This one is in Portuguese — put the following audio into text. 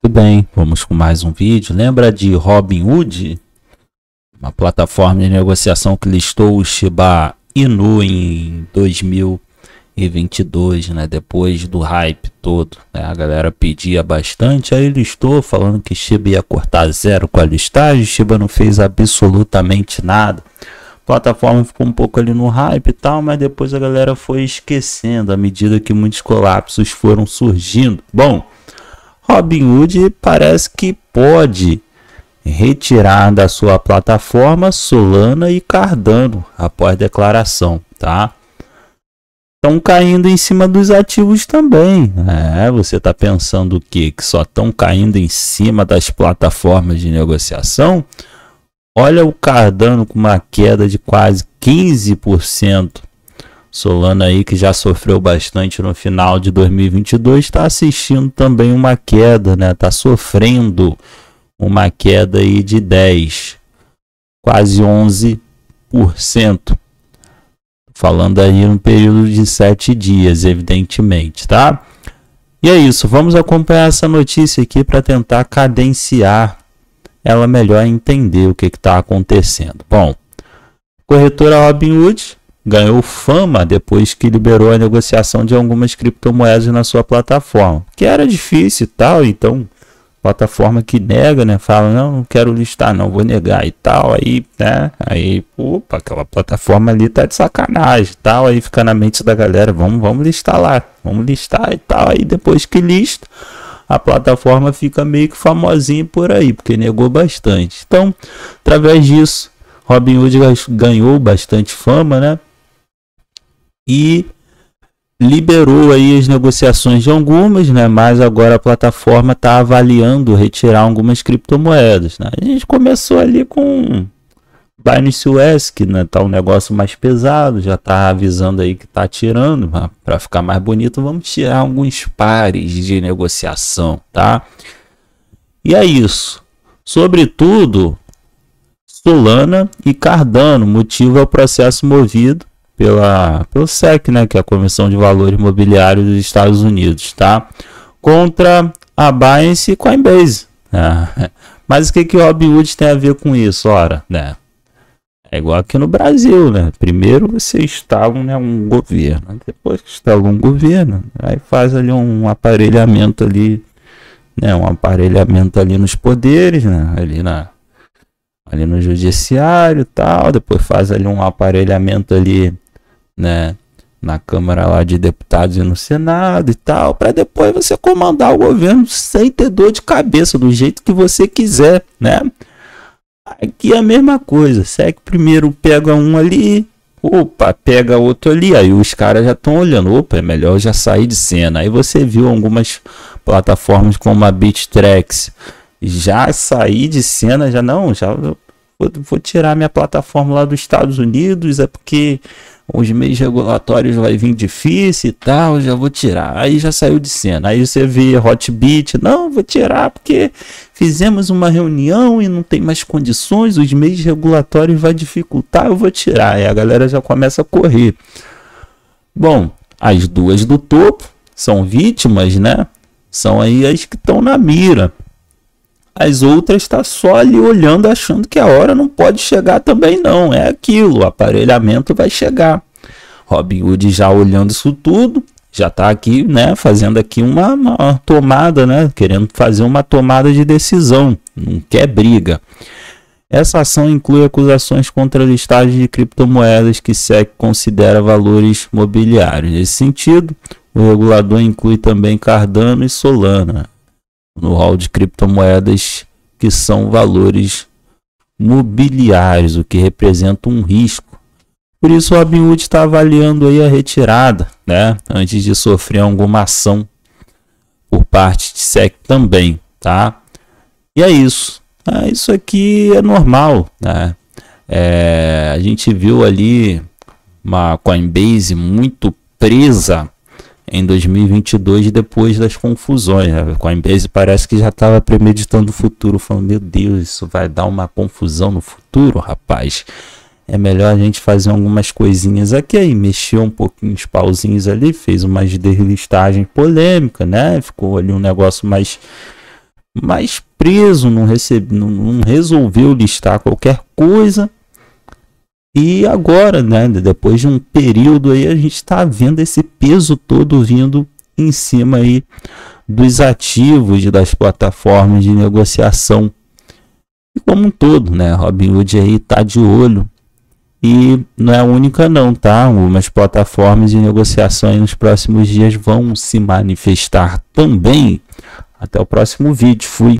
Muito bem, vamos com mais um vídeo. Lembra de Robinhood? Uma plataforma de negociação que listou o Shiba Inu em 2022, né? Depois do hype todo, né? A galera pedia bastante, aí listou falando que Shiba ia cortar zero com a listagem, Shiba não fez absolutamente nada. A plataforma ficou um pouco ali no hype e tal, mas depois a galera foi esquecendo à medida que muitos colapsos foram surgindo. Bom, Robinhood parece que pode retirar da sua plataforma Solana e Cardano após declaração, tá? Estão caindo em cima dos ativos também. É, você está pensando o quê? Que só estão caindo em cima das plataformas de negociação? Olha o Cardano com uma queda de quase 15%. Solana aí que já sofreu bastante no final de 2022 está assistindo também uma queda, né? Está sofrendo uma queda aí de 10, quase 11%. Falando aí no período de 7 dias, evidentemente, tá? E é isso, vamos acompanhar essa notícia aqui para tentar cadenciar ela melhor entender o que está acontecendo. Bom, corretora Robinhood ganhou fama depois que liberou a negociação de algumas criptomoedas na sua plataforma, que era difícil e tal, então plataforma que nega, né, fala, não, não quero listar, não, vou negar e tal, aí, né, aí, opa, aquela plataforma ali tá de sacanagem e tal, aí fica na mente da galera, vamos, vamos listar lá, vamos listar e tal, aí depois que lista, a plataforma fica meio que famosinha por aí, porque negou bastante. Então, através disso, Robinhood ganhou bastante fama, né? E liberou aí as negociações de algumas, né? Mas agora a plataforma está avaliando retirar algumas criptomoedas, né? A gente começou ali com Binance US, que né, tá um negócio mais pesado, já está avisando aí que está tirando, para ficar mais bonito, vamos tirar alguns pares de negociação, tá? E é isso. Sobretudo, Solana e Cardano, motivo é o processo movido pela pelo SEC, né, que é a Comissão de Valores Imobiliários dos Estados Unidos, tá? Contra a Binance e Coinbase. Né? Mas o que que o Robinhood tem a ver com isso, ora, né? É igual aqui no Brasil, né? Primeiro você instala né, um governo, depois que instala um governo, aí faz ali um aparelhamento ali, né? Um aparelhamento ali nos poderes, né? Ali na ali no judiciário, tal, depois faz ali um aparelhamento ali né, na Câmara lá de Deputados e no Senado e tal, para depois você comandar o governo sem ter dor de cabeça, do jeito que você quiser, né? Aqui é a mesma coisa, segue primeiro pega um ali, opa, pega outro ali, aí os caras já estão olhando, opa, é melhor já sair de cena. Aí você viu algumas plataformas como a BitTrex já sair de cena, já não, já vou, vou tirar minha plataforma lá dos Estados Unidos, é porque os meios regulatórios vai vir difícil e tal, já vou tirar. Aí já saiu de cena. Aí você vê Hotbit, não, vou tirar porque fizemos uma reunião e não tem mais condições, os meios regulatórios vai dificultar, eu vou tirar. Aí a galera já começa a correr. Bom, as duas do topo são vítimas, né? São aí as que estão na mira. As outras está só ali olhando, achando que a hora não pode chegar também não. É aquilo, o aparelhamento vai chegar. Robin Hood já olhando isso tudo, já está aqui, né, fazendo aqui uma, uma, tomada, né, querendo fazer uma tomada de decisão, não quer briga. Essa ação inclui acusações contra a listagem de criptomoedas que SEC considera valores mobiliários. Nesse sentido, o regulador inclui também Cardano e Solana no hall de criptomoedas que são valores mobiliários, o que representa um risco. Por isso o Robinhood está avaliando aí a retirada, né, antes de sofrer alguma ação por parte de SEC também, tá? E é isso. Ah, isso aqui é normal, né? É, a gente viu ali uma Coinbase muito presa em 2022 depois das confusões. Né? A Coinbase parece que já estava premeditando o futuro, falando: Meu Deus, isso vai dar uma confusão no futuro, rapaz. É melhor a gente fazer algumas coisinhas aqui aí, mexeu um pouquinho os pauzinhos ali, fez uma deslistagem polêmica, né? Ficou ali um negócio mais mas preso, não, recebe, não, não resolveu listar qualquer coisa. E agora, né, depois de um período aí, a gente está vendo esse peso todo vindo em cima aí dos ativos das plataformas de negociação. E como um todo, né, Robinhood aí está de olho e não é a única não, tá? Umas plataformas de negociação nos próximos dias vão se manifestar também. Até o próximo vídeo. Fui.